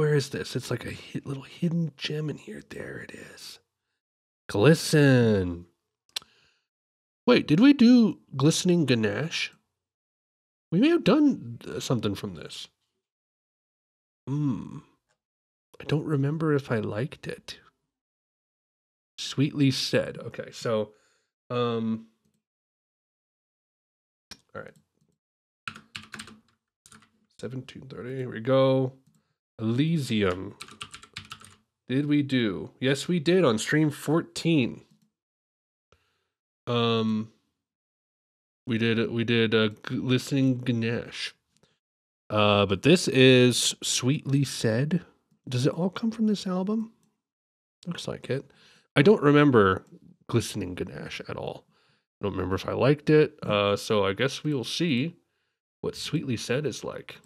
where is this? It's like a little hidden gem in here. There it is. Glisten. Wait, did we do glistening ganache? We may have done uh, something from this. Hmm. I don't remember if I liked it. Sweetly said. Okay, so um all right. 1730. Here we go. Elysium. Did we do? Yes, we did on stream 14. Um we did we did uh, listening Ganache. Uh but this is Sweetly Said. Does it all come from this album? Looks like it. I don't remember Glistening Ganache at all. I don't remember if I liked it. Uh, so I guess we will see what Sweetly Said is like.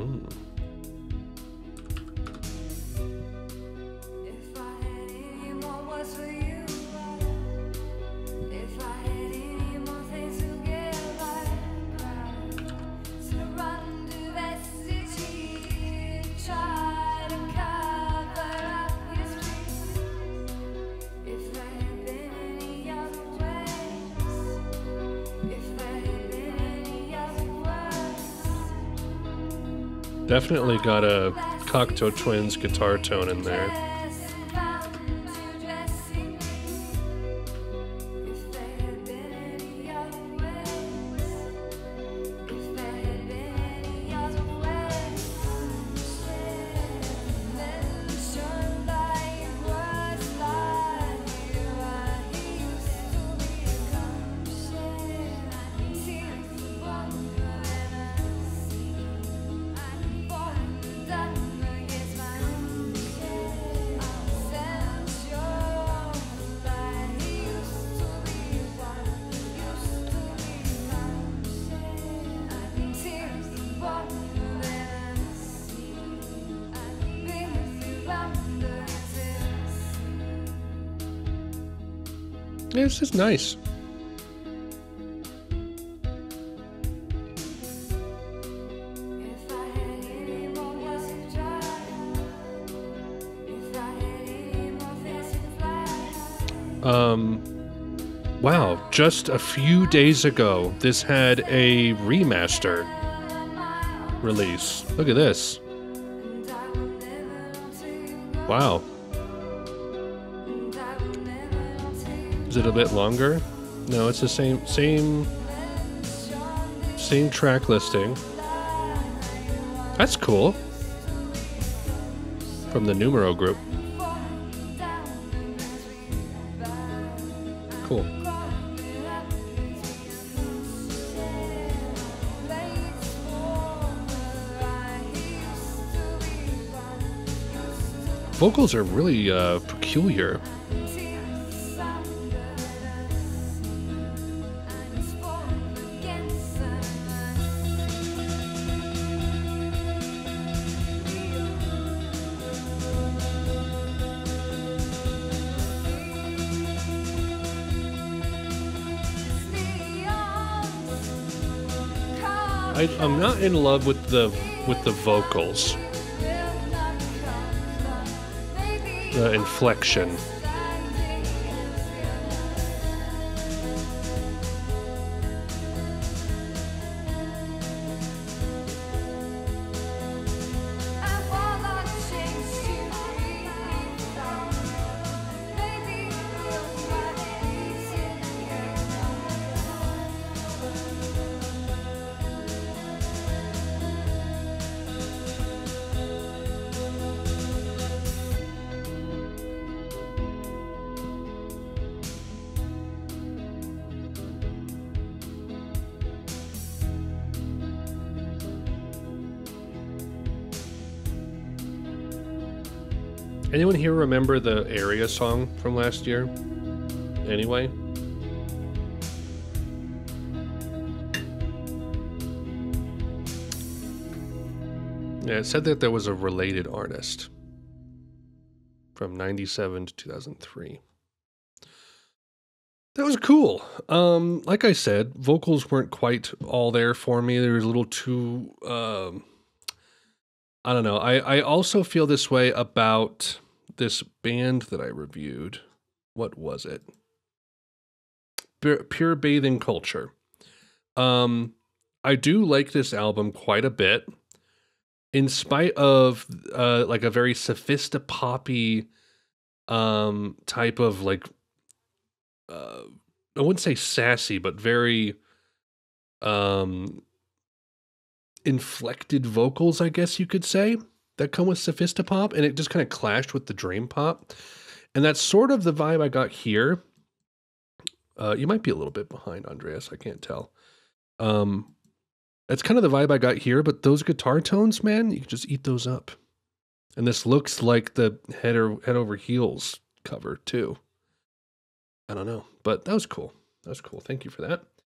Mm. Definitely got a Cocteau Twins guitar tone in there. More things to fly, Um, wow, just a few days ago, this had a remaster release. Look at this. and I will never know to you. Wow. Is it a bit longer? No, it's the same same same track listing. That's cool. From the Numero group. Cool. Vocals are really uh, peculiar. I, I'm not in love with the with the vocals, the inflection. Anyone here remember the area song from last year? Anyway? Yeah, it said that there was a related artist from 97 to 2003. That was cool. Um, like I said, vocals weren't quite all there for me. They were a little too. Um, I don't know. I I also feel this way about this band that I reviewed. What was it? Pure, Bathing Culture. Um, I do like this album quite a bit, in spite of uh like a very sophistipoppy um type of like uh I wouldn't say sassy, but very um inflected vocals, I guess you could say, that come with sophistopop, and it just kind of clashed with the dream pop. And that's sort of the vibe I got here. Uh, you might be a little bit behind, Andreas. I can't tell. Um, that's kind of the vibe I got here, but those guitar tones, man, you can just eat those up. And this looks like the head or head over heels cover too. I don't know, but that was cool. That was cool. Thank you for that.